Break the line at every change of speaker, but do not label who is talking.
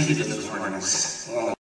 I heeded those warnings.